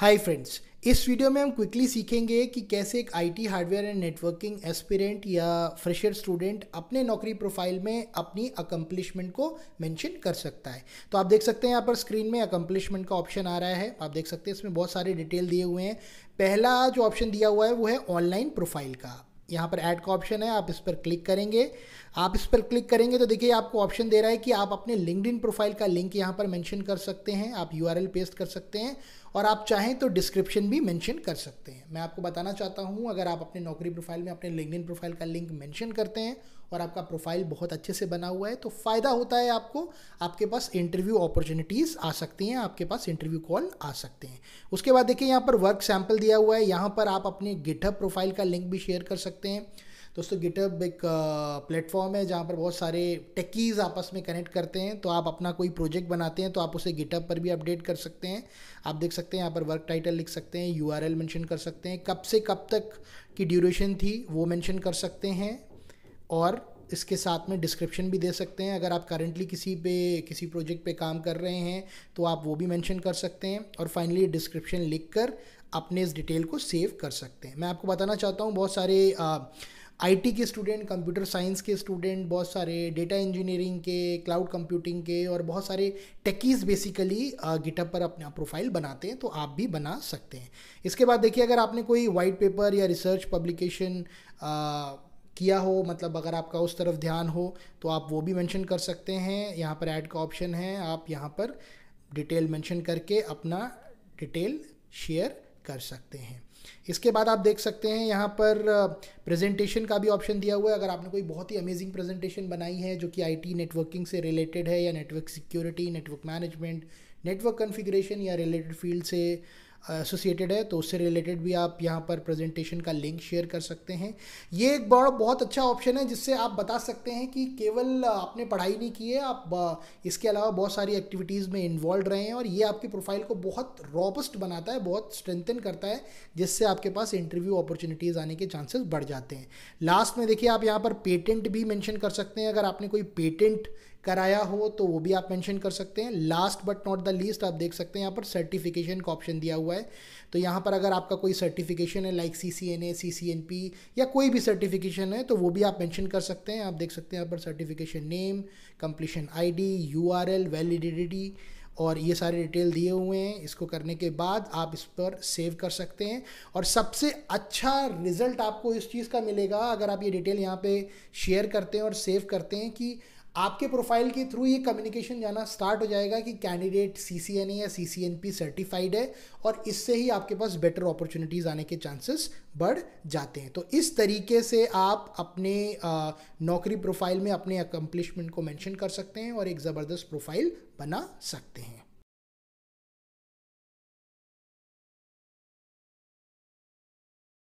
Hi friends इस video में हम क्विकली सीखेंगे कि कैसे एक IT hardware and networking aspirant या फ्रेशर स्टूडेंट अपने नौकरी प्रोफ़ाइल में अपनी अकम्पलिशमेंट को मेंशन कर सकता है। तो आप देख सकते हैं यहाँ पर स्क्रीन में अकम्पलिशमेंट का ऑप्शन आ रहा है। आप देख सकते हैं इसमें बहुत सारे डिटेल दिए हुए हैं। पहला जो ऑप्शन दिया हुआ है वो है ऑनलाइन प्रोफ़ाइल का। यहाँ पर ऐड का ऑप्शन है, आप इस पर क्लिक करेंगे। आप इस पर क्लिक करेंगे तो देखिए आपको ऑप्शन दे रहा है कि आप अपने लिंकड प्रोफ़ाइल का लिंक यहाँ पर मेंशन कर सकते हैं। आप यूआरएल पेस्ट कर सकते हैं। और आप चाहें तो डिस्क्रिप्शन भी मेंशन कर सकते हैं। मैं आपको बताना चाहता हूँ, अगर आप अपने नौकरी प्रोफ़ाइल में, अपने लिंकड प्रोफ़ाइल का लिंक मेंशन करते हैं और आपका प्रोफ़ाइल बहुत अच्छे से बना हुआ है तो फ़ायदा होता है आपको, आपके पास इंटरव्यू अपॉर्चुनिटीज़ आ सकती हैं, आपके पास इंटरव्यू कॉल आ सकते हैं। उसके बाद देखिए, यहाँ पर वर्क सैंपल दिया हुआ है, यहाँ पर आप अपने गिटअप प्रोफ़ाइल का लिंक भी शेयर कर सकते हैं। दोस्तों गिटअप एक प्लेटफॉर्म है जहाँ पर बहुत सारे टेकीज़ आपस में कनेक्ट करते हैं। तो आप अपना कोई प्रोजेक्ट बनाते हैं तो आप उसे गिटअप पर भी अपडेट कर सकते हैं। आप देख सकते हैं यहाँ पर वर्क टाइटल लिख सकते हैं यू आर मैंशन कर सकते हैं। कब से कब तक की ड्यूरेशन थी, वो मैंशन कर सकते हैं। और इसके साथ में डिस्क्रिप्शन भी दे सकते हैं। अगर आप करेंटली किसी पे, किसी प्रोजेक्ट पे काम कर रहे हैं तो आप वो भी मेंशन कर सकते हैं। और फाइनली डिस्क्रिप्शन लिख कर अपने इस डिटेल को सेव कर सकते हैं। मैं आपको बताना चाहता हूँ, बहुत सारे आईटी के स्टूडेंट कंप्यूटर साइंस के स्टूडेंट बहुत सारे डेटा इंजीनियरिंग के क्लाउड कंप्यूटिंग के और बहुत सारे टेकीज़ बेसिकली गिटअप पर अपना प्रोफ़ाइल बनाते हैं तो आप भी बना सकते हैं। इसके बाद देखिए, अगर आपने कोई वाइट पेपर या रिसर्च पब्लिकेशन किया हो मतलब अगर आपका उस तरफ़ ध्यान हो तो आप वो भी मेंशन कर सकते हैं। यहाँ पर ऐड का ऑप्शन है, आप यहाँ पर डिटेल मेंशन करके अपना डिटेल शेयर कर सकते हैं। इसके बाद आप देख सकते हैं यहाँ पर प्रेजेंटेशन का भी ऑप्शन दिया हुआ है। अगर आपने कोई बहुत ही अमेजिंग प्रेजेंटेशन बनाई है, जो कि आईटी नेटवर्किंग से रिलेटेड है, या network security network management network configuration या रिलेटेड फ़ील्ड से एसोसिएटेड है तो उससे रिलेटेड भी आप यहाँ पर प्रेजेंटेशन का लिंक शेयर कर सकते हैं। ये एक बड़ा, बहुत अच्छा ऑप्शन है, जिससे आप बता सकते हैं कि केवल आपने पढ़ाई नहीं की है, आप इसके अलावा बहुत सारी एक्टिविटीज़ में इन्वॉल्व रहे हैं, और ये आपकी प्रोफ़ाइल को बहुत रॉबस्ट बनाता है, बहुत स्ट्रेंथन करता है, जिससे आपके पास इंटरव्यू अपॉर्चुनिटीज़ आने के चांसेस बढ़ जाते हैं। लास्ट में देखिए, आप यहाँ पर पेटेंट भी मैंशन कर सकते हैं। अगर आपने कोई पेटेंट कराया हो तो वो भी आप मेंशन कर सकते हैं। Last but not the least आप देख सकते हैं यहाँ पर सर्टिफिकेशन का ऑप्शन दिया हुआ है तो यहाँ पर अगर आपका कोई सर्टिफिकेशन है like C C N A C C N P या कोई भी सर्टिफिकेशन है तो वो भी आप मेंशन कर सकते हैं। आप देख सकते हैं यहाँ पर certification name completion I D U R L validity और ये सारे डिटेल दिए हुए हैं। इसको करने के बाद आप इस पर सेव कर सकते हैं। और सबसे अच्छा रिज़ल्ट आपको इस चीज़ का मिलेगा, अगर आप ये डिटेल यहाँ पे शेयर करते हैं और सेव करते हैं कि आपके प्रोफ़ाइल के थ्रू ये कम्युनिकेशन जाना स्टार्ट हो जाएगा कि candidate C C N A या C C N P certified है और इससे ही आपके पास बेटर अपॉर्चुनिटीज़ आने के चांसेस बढ़ जाते हैं। तो इस तरीके से आप अपने नौकरी प्रोफ़ाइल में अपने अकम्पलिशमेंट को मेंशन कर सकते हैं और एक ज़बरदस्त प्रोफ़ाइल बना सकते हैं।